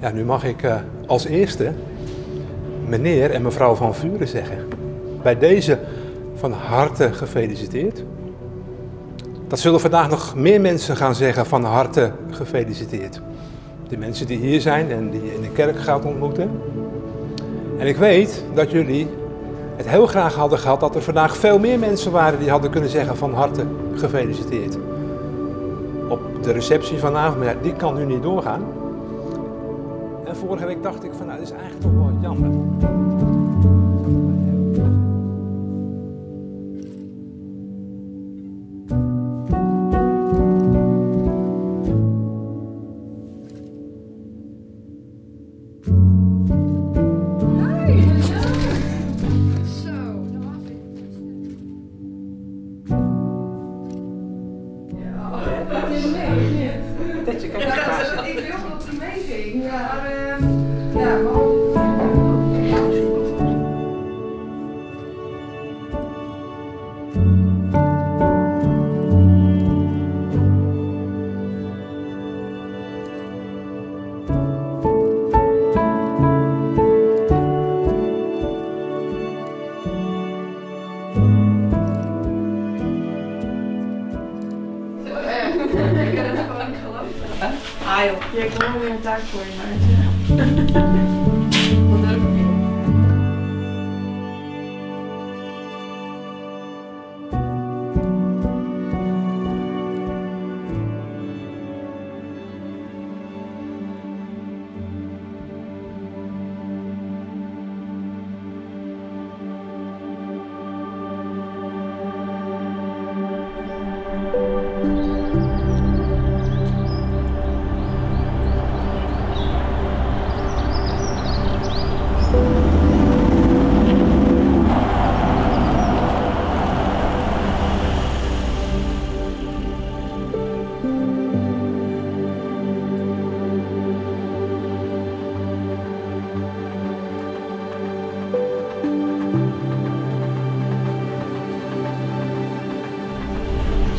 Ja, nu mag ik uh, als eerste meneer en mevrouw van Vuren zeggen. Bij deze van harte gefeliciteerd. Dat zullen vandaag nog meer mensen gaan zeggen van harte gefeliciteerd. De mensen die hier zijn en die je in de kerk gaat ontmoeten. En ik weet dat jullie het heel graag hadden gehad dat er vandaag veel meer mensen waren die hadden kunnen zeggen van harte gefeliciteerd. Op de receptie vanavond, maar die kan nu niet doorgaan. En vorige week dacht ik van nou, dat is eigenlijk toch wel jammer. Ah joh. Ja, ik heb wel weer een taak voor je, Maartje. Wat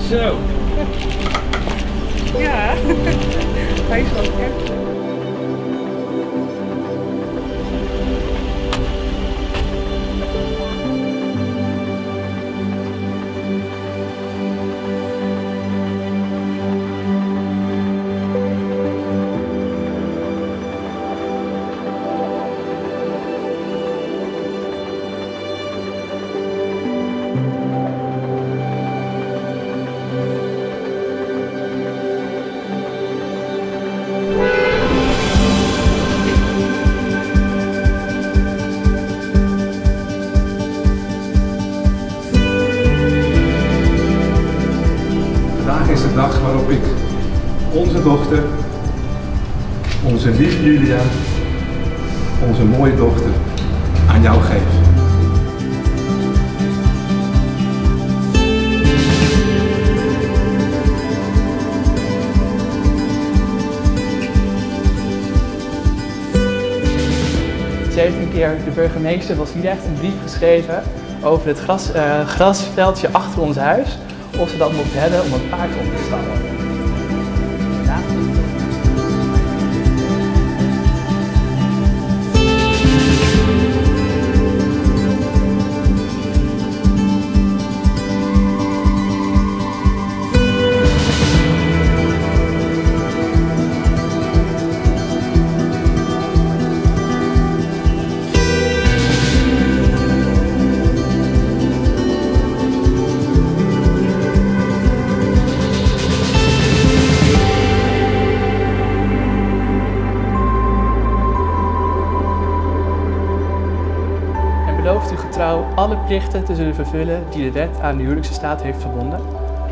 Zo. Ja, hij is wel echt. Vandaag is de dag waarop ik onze dochter, onze lieve Julia, onze mooie dochter, aan jou geef. Ze keer, de burgemeester van Sliedrecht, een brief geschreven over het gras, eh, grasveldje achter ons huis. Of ze dat mocht hebben om een paard op te stallen. Belooft u getrouw alle plichten te zullen vervullen die de wet aan de huwelijkse staat heeft verbonden?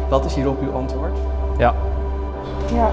Wat is hierop uw antwoord? Ja. Ja.